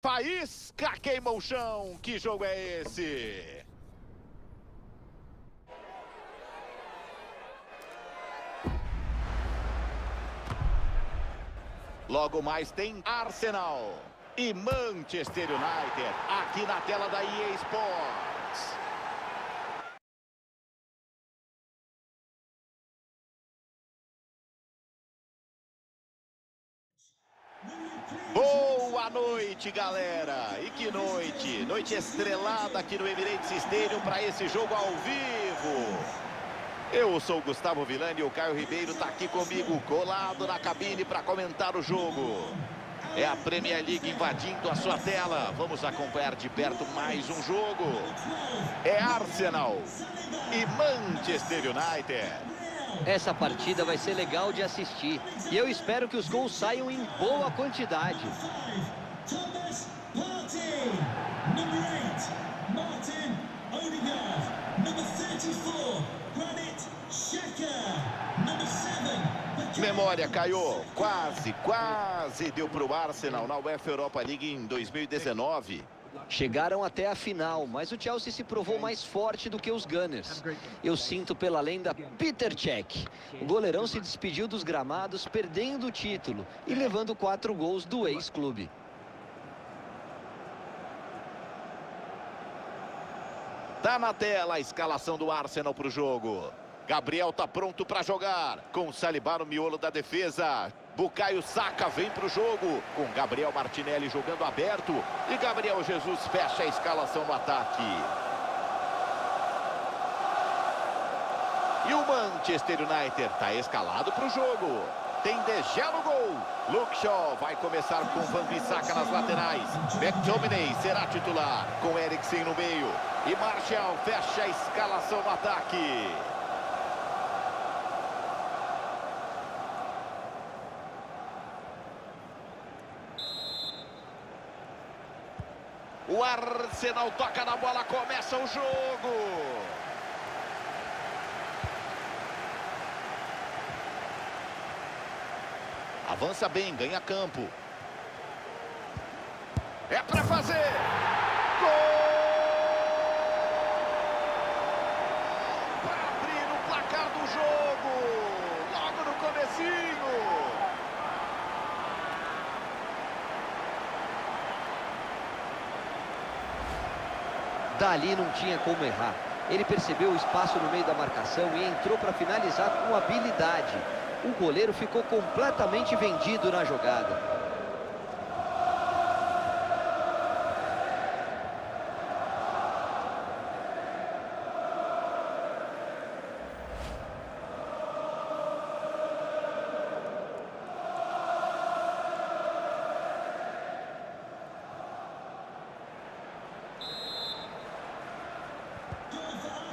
Faísca queima o chão. Que jogo é esse? Logo mais tem Arsenal e Manchester United aqui na tela da EA Sports. Noite, galera! E que noite! Noite estrelada aqui no Emirates Stadium para esse jogo ao vivo. Eu sou o Gustavo Villani e o Caio Ribeiro está aqui comigo, colado na cabine para comentar o jogo. É a Premier League invadindo a sua tela. Vamos acompanhar de perto mais um jogo. É Arsenal e Manchester United. Essa partida vai ser legal de assistir. E eu espero que os gols saiam em boa quantidade. Memória caiu, quase, quase deu para o Arsenal na UEFA Europa League em 2019. Chegaram até a final, mas o Chelsea se provou mais forte do que os Gunners. Eu sinto pela lenda Peter Cech. O goleirão se despediu dos gramados, perdendo o título e levando quatro gols do ex-clube. Tá na tela a escalação do Arsenal para o jogo. Gabriel tá pronto para jogar. Com Saliba no miolo da defesa. Bucaio Saka vem para o jogo, com Gabriel Martinelli jogando aberto. E Gabriel Jesus fecha a escalação no ataque. E o Manchester United está escalado para o jogo. Tem De Gea no gol. Luke Shaw vai começar com Van Bissaka nas laterais. McTominay será titular, com Eriksen no meio. E Martial fecha a escalação no ataque. O Arsenal toca na bola, começa o jogo. Avança bem, ganha campo. É para fazer. Gol! Para abrir o placar do jogo. Logo no comecinho. Dali não tinha como errar. Ele percebeu o espaço no meio da marcação e entrou para finalizar com habilidade. O goleiro ficou completamente vendido na jogada.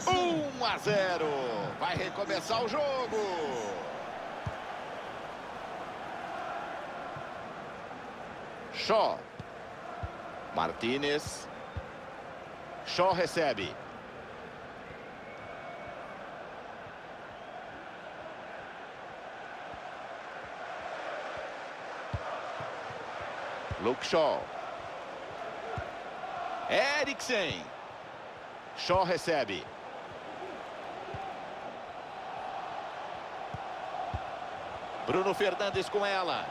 Um a 0. Vai recomeçar o jogo. Shaw. Martinez. Shaw recebe. Luke Shaw. Eriksen. Shaw recebe. Bruno Fernandes com ela.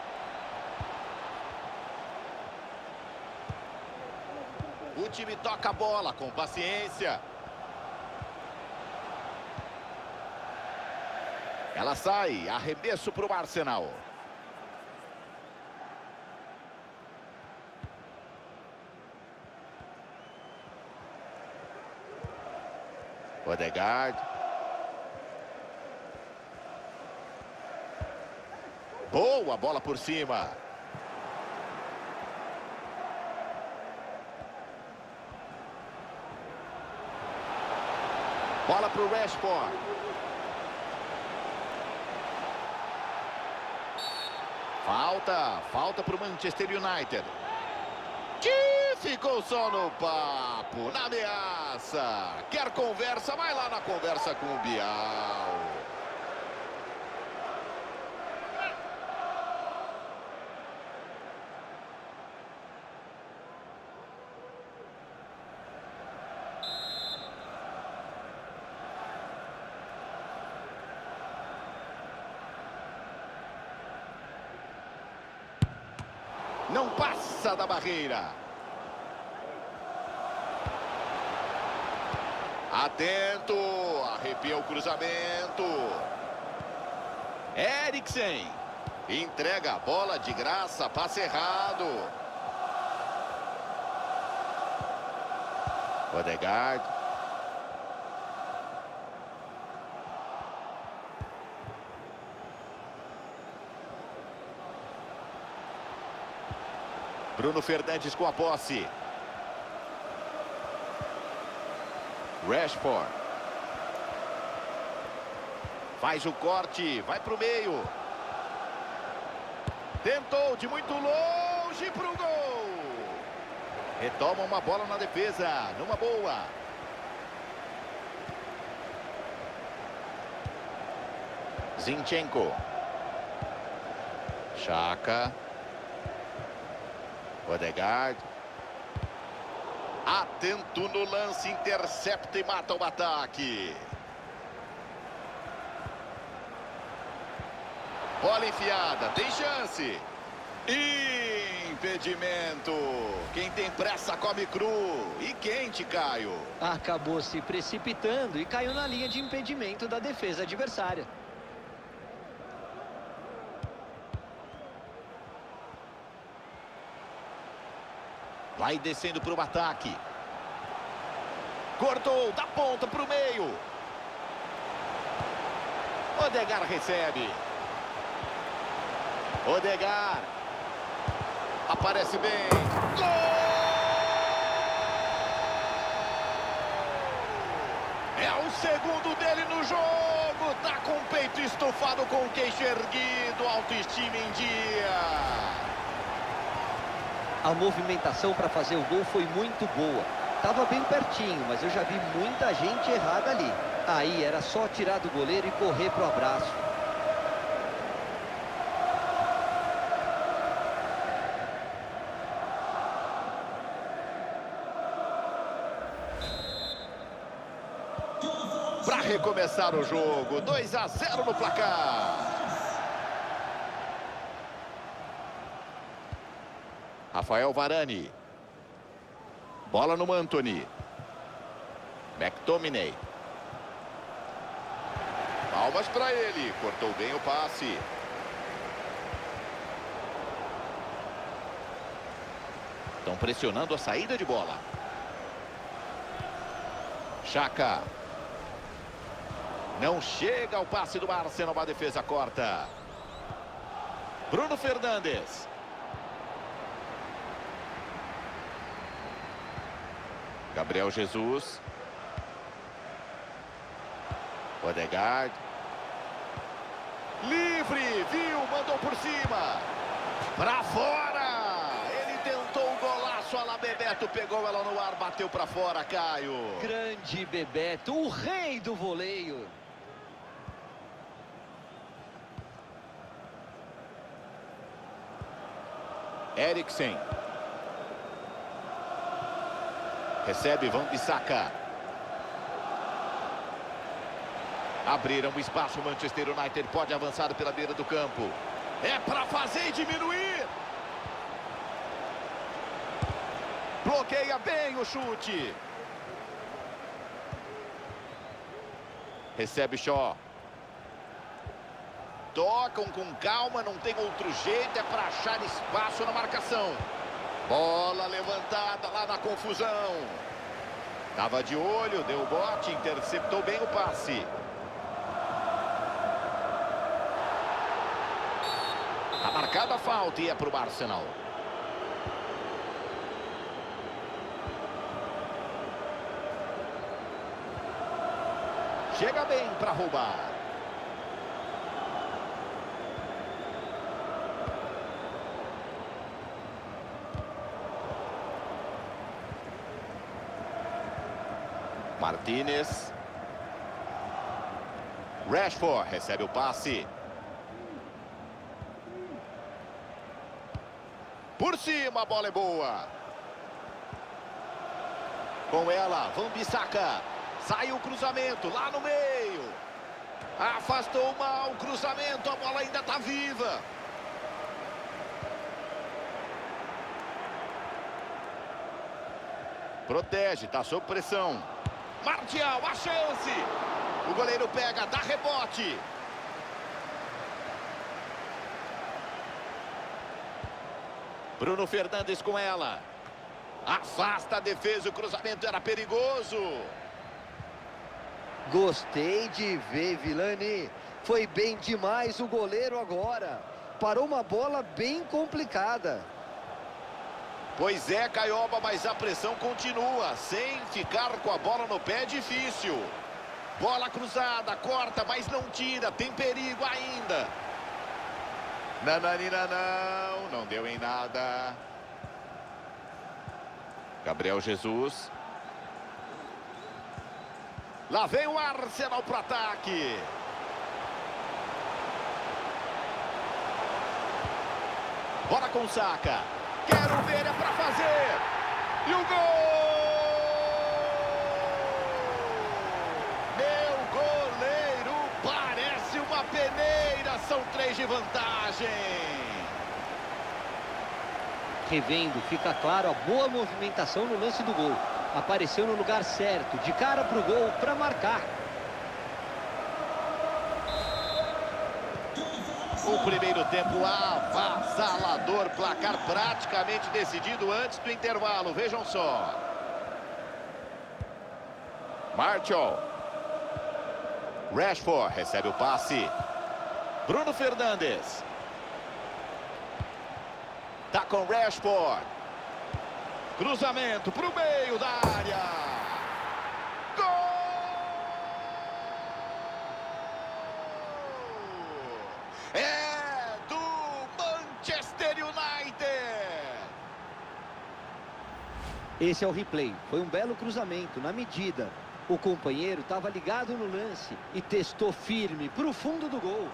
O time toca a bola com paciência. Ela sai, arremesso para o Arsenal. Odegaard. Boa bola por cima. Bola para o Rashford. Falta, falta para o Manchester United. Que ficou só no papo, na ameaça. Quer conversa? Vai lá na conversa com o Bial. Não passa da barreira. Atento. Arrepia o cruzamento. Eriksen. Entrega a bola de graça. Passe errado. Odegaard. Bruno Fernandes com a posse. Rashford. Faz o corte, vai para o meio. Tentou de muito longe para o gol. Retoma uma bola na defesa, numa boa. Zinchenko. Chaka. Odegaard. Atento no lance, intercepta e mata o ataque. Bola enfiada, tem chance. Impedimento. Quem tem pressa come cru. E quente, Caio. Acabou se precipitando e caiu na linha de impedimento da defesa adversária. Vai descendo para o ataque. Cortou, da ponta para o meio. Odegar recebe. Odegar. Aparece bem. Gol! É o segundo dele no jogo. Tá com o peito estufado, com o queixo erguido. Autoestima em dia. A movimentação para fazer o gol foi muito boa. Tava bem pertinho, mas eu já vi muita gente errada ali. Aí era só tirar do goleiro e correr pro abraço. Para recomeçar o jogo, 2 a 0 no placar. Rafael Varane. Bola no Anthony. McTominay. Palmas para ele. Cortou bem o passe. Estão pressionando a saída de bola. Chaka. Não chega ao passe do Arsenal, a defesa corta. Bruno Fernandes. Gabriel Jesus. Odegaard. Livre, viu, mandou por cima. Pra fora. Ele tentou um golaço, a lá Bebeto pegou ela no ar, bateu pra fora, Caio. Grande Bebeto, o rei do voleio. Eriksen. Recebe Van Bissaka. Abriram o espaço, Manchester United pode avançar pela beira do campo. É para fazer e diminuir. Bloqueia bem o chute. Recebe Shaw. Tocam com calma, não tem outro jeito, é para achar espaço na marcação. Bola levantada lá na confusão. Tava de olho, deu o bote, interceptou bem o passe. A marcada falta e é para o Arsenal. Chega bem para roubar. Martinez. Rashford recebe o passe. Por cima, a bola é boa. Com ela, Van Bissaka. Sai o cruzamento lá no meio. Afastou mal o cruzamento, a bola ainda está viva. Protege, está sob pressão. Martial, a chance. O goleiro pega, dá rebote. Bruno Fernandes com ela. Afasta a defesa, o cruzamento era perigoso. Gostei de ver, Vilani. Foi bem demais o goleiro agora. Parou uma bola bem complicada. Pois é, Caioba, mas a pressão continua. Sem ficar com a bola no pé é difícil. Bola cruzada, corta, mas não tira. Tem perigo ainda. Nananina não, não deu em nada. Gabriel Jesus. Lá vem o Arsenal para ataque. Bora com Saca. Quero ver, é para fazer. E o gol! Meu goleiro parece uma peneira. São três de vantagem. Revendo, fica claro a boa movimentação no lance do gol. Apareceu no lugar certo, de cara para o gol, para marcar. O primeiro tempo avassalador, placar praticamente decidido antes do intervalo. Vejam só. Martial. Rashford recebe o passe. Bruno Fernandes. Tá com Rashford. Cruzamento para o meio da área. É do Manchester United. Esse é o replay. Foi um belo cruzamento, na medida. O companheiro estava ligado no lance e testou firme para o fundo do gol.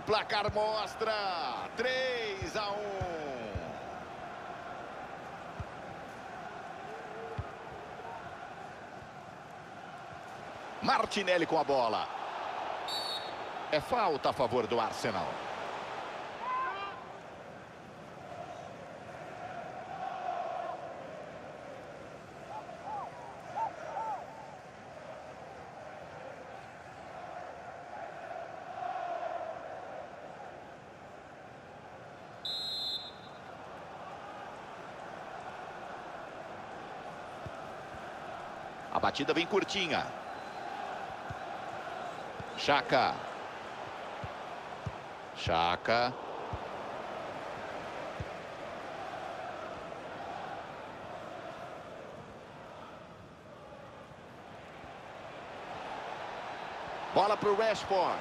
O placar mostra 3 a 1. Martinelli com a bola. É falta a favor do Arsenal. Batida bem curtinha. Chaca. Chaca. Bola para o Rashford.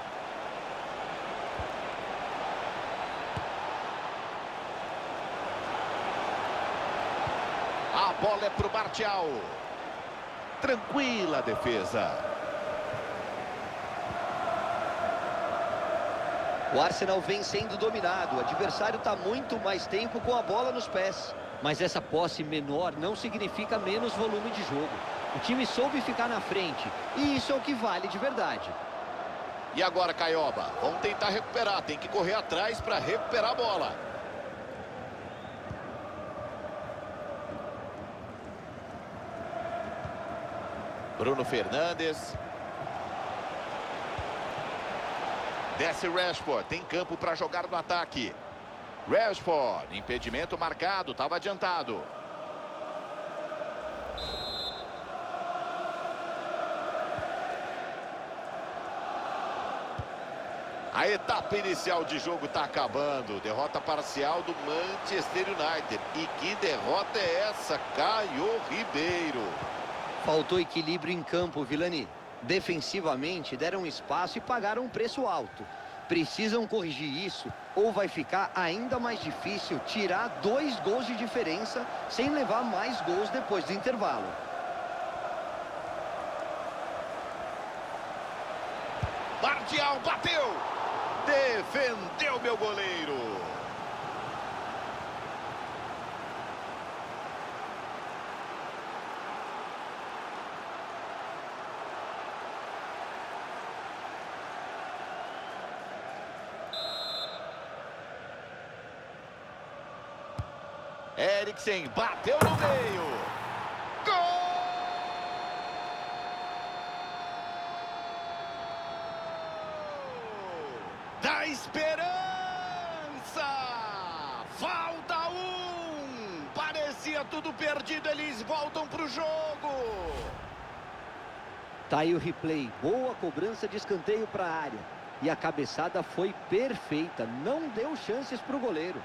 A bola é para o Martial. Tranquila defesa. O Arsenal vem sendo dominado. O adversário está muito mais tempo com a bola nos pés. Mas essa posse menor não significa menos volume de jogo. O time soube ficar na frente. E isso é o que vale de verdade. E agora, Caioba? Vamos tentar recuperar. Tem que correr atrás para recuperar a bola. Bruno Fernandes. Desce Rashford. Tem campo para jogar no ataque. Rashford. Impedimento marcado. Estava adiantado. A etapa inicial de jogo está acabando. Derrota parcial do Manchester United. E que derrota é essa, Caio Ribeiro? Faltou equilíbrio em campo, Vilani. Defensivamente, deram espaço e pagaram um preço alto. Precisam corrigir isso ou vai ficar ainda mais difícil tirar dois gols de diferença sem levar mais gols depois do intervalo. Martial bateu. Defendeu meu goleiro. Eriksen bateu no meio. Gol! Da esperança! Falta um! Parecia tudo perdido, eles voltam para o jogo. Tá aí o replay. Boa cobrança de escanteio para a área. E a cabeçada foi perfeita. Não deu chances para o goleiro.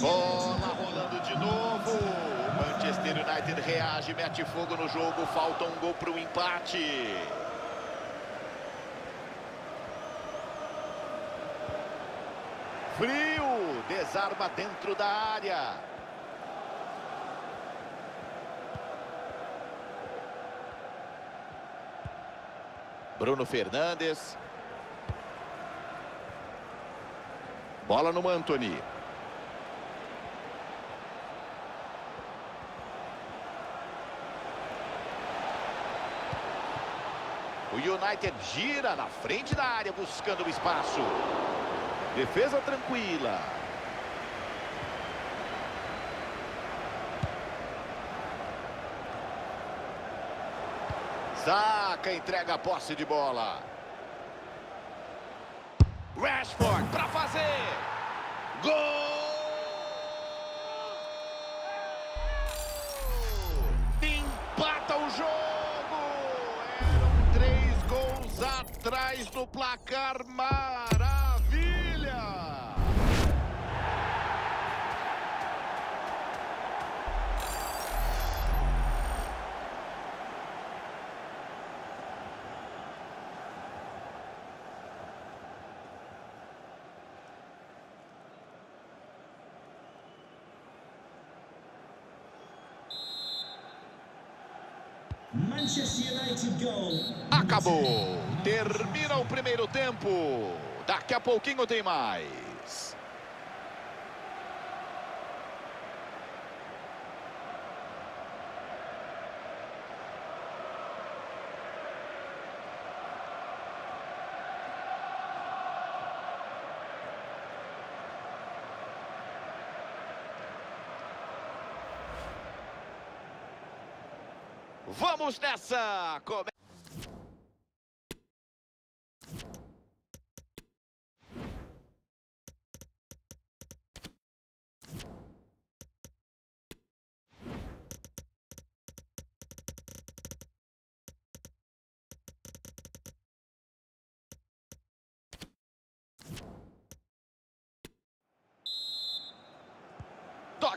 Bola rolando de novo. O Manchester United reage, mete fogo no jogo. Falta um gol para o empate. Frio, desarma dentro da área. Bruno Fernandes. Bola no Anthony. United gira na frente da área buscando o espaço. Defesa tranquila. Saca, entrega a posse de bola. Rashford para fazer. Gol! Atrás do placar. Maravilha! Manchester United goal. Acabou. Termina o primeiro tempo. Daqui a pouquinho tem mais. Vamos nessa! Come-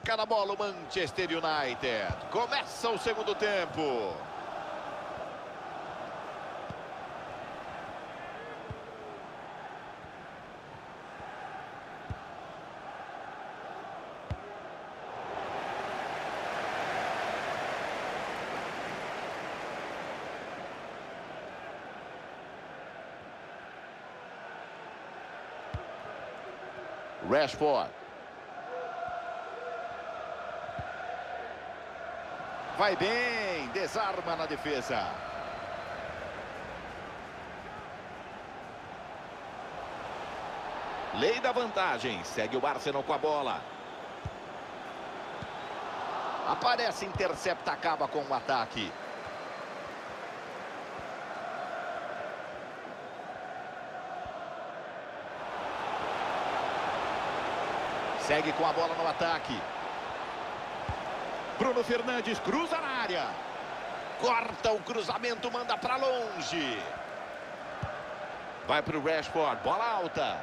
Toca na bola o Manchester United. Começa o segundo tempo. Rashford. Vai bem, desarma na defesa. Lei da vantagem, segue o Arsenal com a bola. Aparece, intercepta, acaba com o ataque. Segue com a bola no ataque. Bruno Fernandes cruza na área. Corta o cruzamento, manda para longe. Vai para o Rashford, bola alta.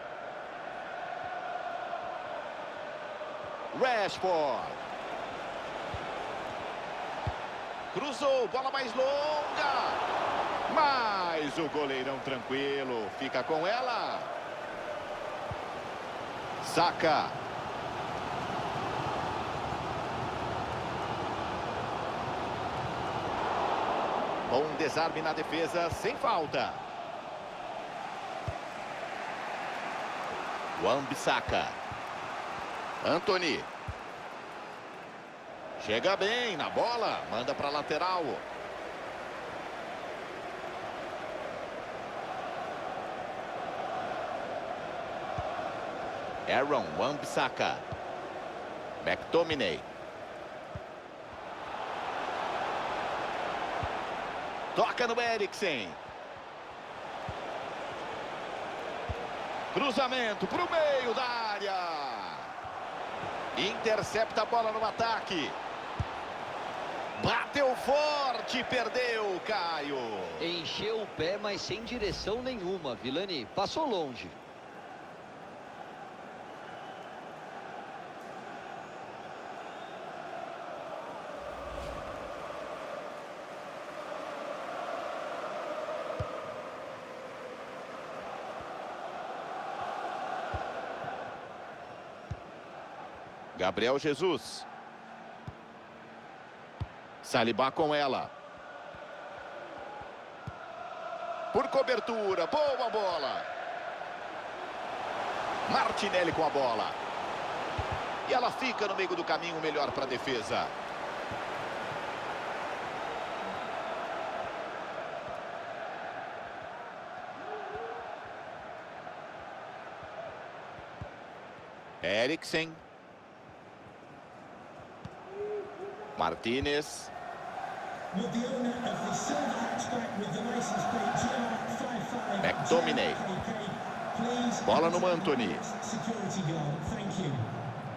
Rashford. Cruzou, bola mais longa. Mas o goleirão tranquilo. Fica com ela. Saca. Bom desarme na defesa, sem falta. Wan-Bissaka. Anthony. Chega bem na bola, manda para lateral. Aaron Wan-Bissaka. McTominay. Toca no Eriksen. Cruzamento para o meio da área. Intercepta a bola no ataque. Bateu forte, perdeu, Caio. Encheu o pé, mas sem direção nenhuma. Vilani passou longe. Gabriel Jesus. Salibá com ela. Por cobertura, boa bola. Martinelli com a bola. E ela fica no meio do caminho melhor para a defesa. Eriksen. GR55 McTominay. Bola no Anthony.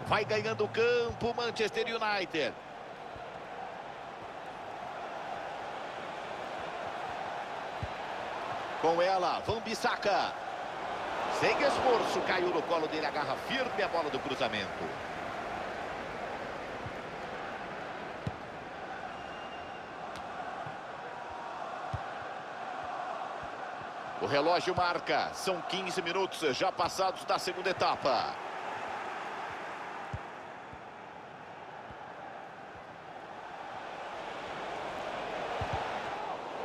Vai ganhando o campo, Manchester United. Com ela, Van Bissaka. Sem esforço, caiu no colo dele, agarra firme a bola do cruzamento. O relógio marca, são 15 minutos já passados da segunda etapa.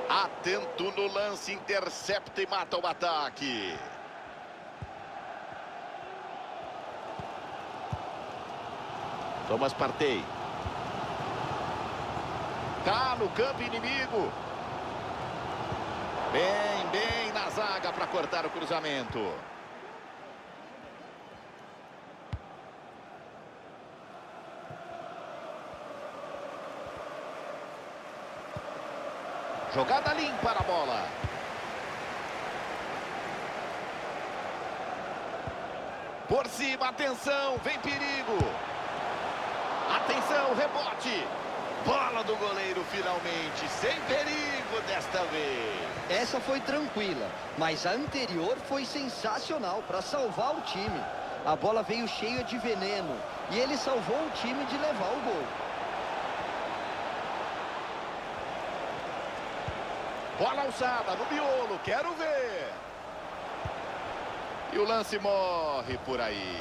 Atento no lance, intercepta e mata o ataque. Thomas Partey. Tá no campo inimigo. Bem, bem zaga para cortar o cruzamento. Jogada limpa na bola. Por cima, atenção, vem perigo. Atenção, rebote. Bola do goleiro finalmente, sem perigo desta vez. Essa foi tranquila, mas a anterior foi sensacional para salvar o time. A bola veio cheia de veneno e ele salvou o time de levar o gol. Bola alçada no miolo, quero ver. E o lance morre por aí.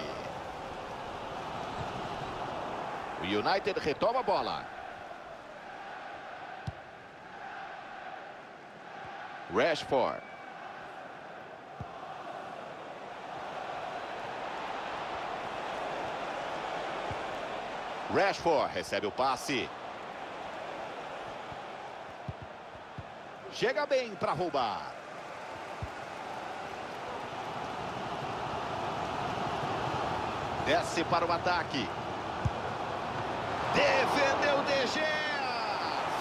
O United retoma a bola. Rashford. Rashford recebe o passe. Chega bem para roubar. Desce para o ataque. Defendeu De Gea.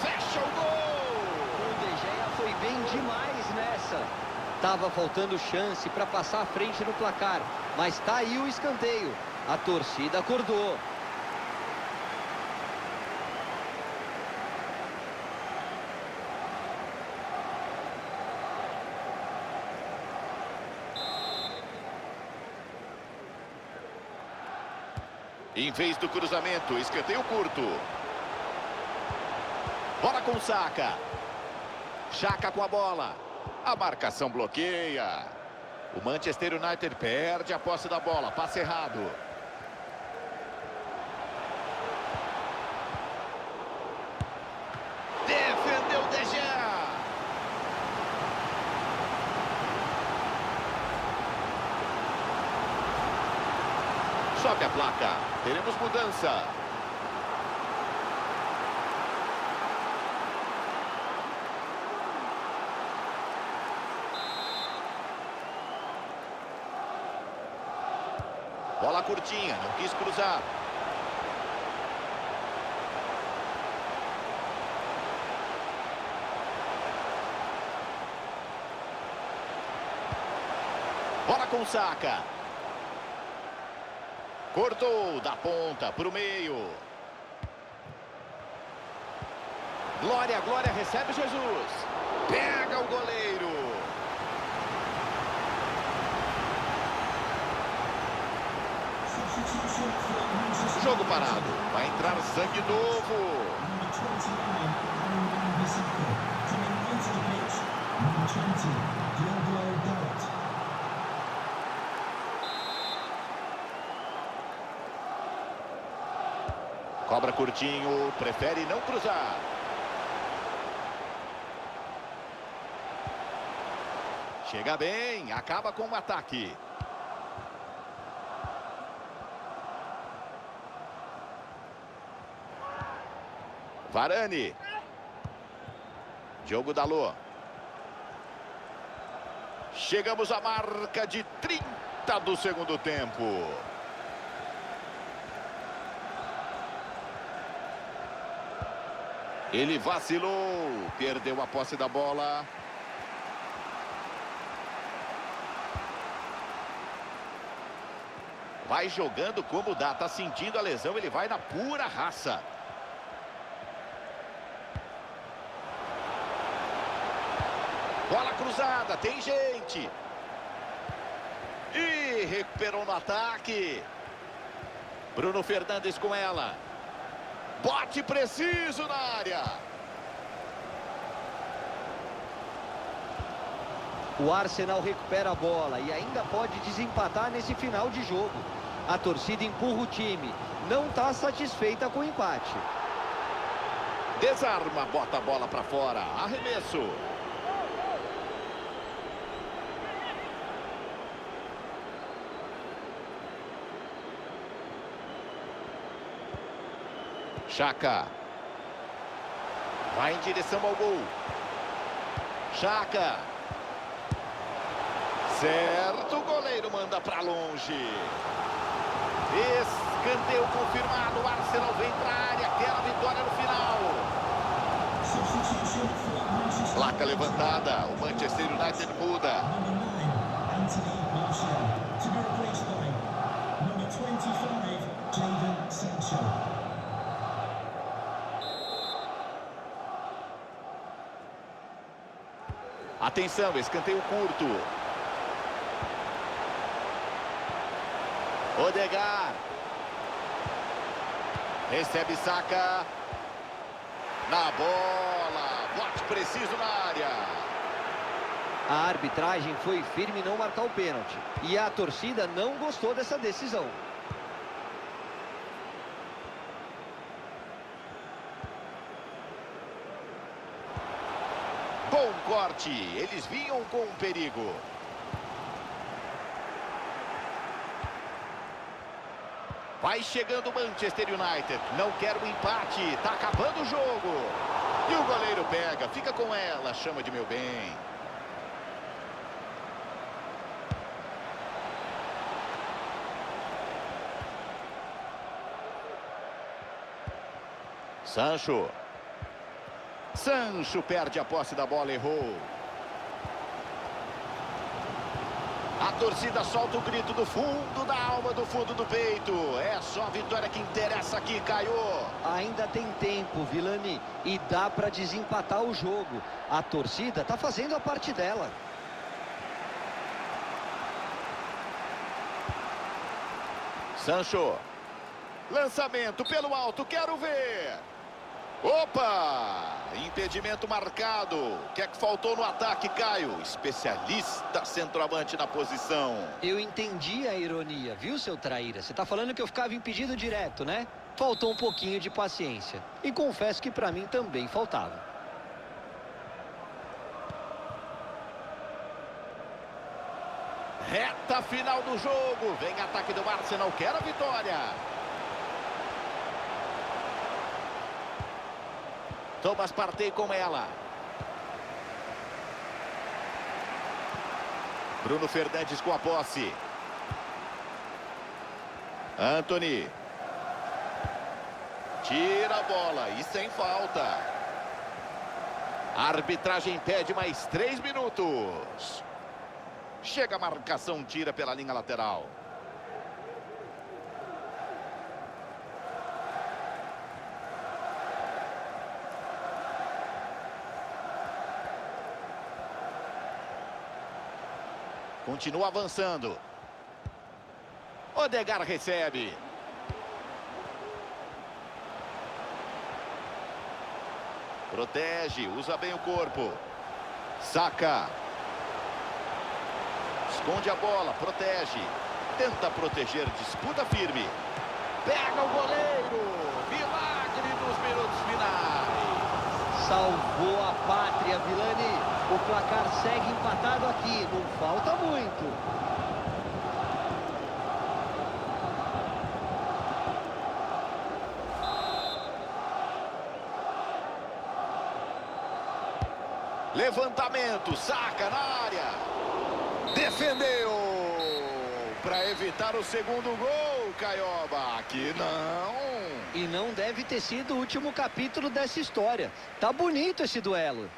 Fecha o gol. O De Gea foi bem demais nessa. Tava faltando chance para passar à frente no placar, mas tá aí o escanteio. A torcida acordou. Em vez do cruzamento, escanteio curto. Bola com saca. Chaca com a bola. A marcação bloqueia. O Manchester United perde a posse da bola. Passe errado. Defendeu De Gea. Sobe a placa. Teremos mudança. Bola curtinha, não quis cruzar. Bola com saca. Cortou da ponta para o meio. Glória, Glória recebe Jesus. Pega o goleiro. Jogo parado. Vai entrar sangue novo. Number 29, Haruman Bissaka. Coming onto the pitch, number 20, Diogo Dalot. Cobra curtinho, prefere não cruzar. Chega bem, acaba com o ataque. Varane. Diogo Dalot. Chegamos à marca de 30 do segundo tempo. Ele vacilou, perdeu a posse da bola. Vai jogando como dá, tá sentindo a lesão, ele vai na pura raça. Bola cruzada, tem gente. E recuperou no ataque. Bruno Fernandes com ela. Bote preciso na área. O Arsenal recupera a bola e ainda pode desempatar nesse final de jogo. A torcida empurra o time. Não está satisfeita com o empate. Desarma, bota a bola para fora. Arremesso. Chaca. Vai em direção ao gol. Chaca. Certo, o goleiro manda para longe. Escanteio confirmado. O Arsenal vem para a área. Quer a vitória no final. Placa levantada. O Manchester United muda. Atenção, escanteio curto. Odegar. Recebe saca. Na bola. Bote preciso na área. A arbitragem foi firme em não marcar o pênalti. E a torcida não gostou dessa decisão. Eles vinham com um perigo. Vai chegando o Manchester United. Não quer o empate. Tá acabando o jogo. E o goleiro pega. Fica com ela. Chama de meu bem. Sancho. Sancho perde a posse da bola, errou. A torcida solta o grito do fundo da alma, do fundo do peito. É só a vitória que interessa aqui, Caio. Ainda tem tempo, Vilani, e dá para desempatar o jogo. A torcida está fazendo a parte dela. Sancho. Lançamento pelo alto, quero ver. Opa! Impedimento marcado. O que é que faltou no ataque, Caio? Especialista centroavante na posição. Eu entendi a ironia, viu, seu traíra? Você tá falando que eu ficava impedido direto, né? Faltou um pouquinho de paciência. E confesso que pra mim também faltava. Reta final do jogo. Vem ataque do Arsenal. Quer a vitória. Thomas Partey com ela. Bruno Fernandes com a posse. Anthony. Tira a bola e sem falta. A arbitragem pede mais três minutos. Chega a marcação, tira pela linha lateral. Continua avançando. Odegar recebe. Protege, usa bem o corpo. Saca. Esconde a bola, protege. Tenta proteger, disputa firme. Pega o goleiro. Milagre nos minutos finais. Salvou a pátria, Vilani. O placar segue empatado aqui. Não falta muito. Levantamento, saca na área. Defendeu. Para evitar o segundo gol, Caioba. Aqui não. E não deve ter sido o último capítulo dessa história. Tá bonito esse duelo.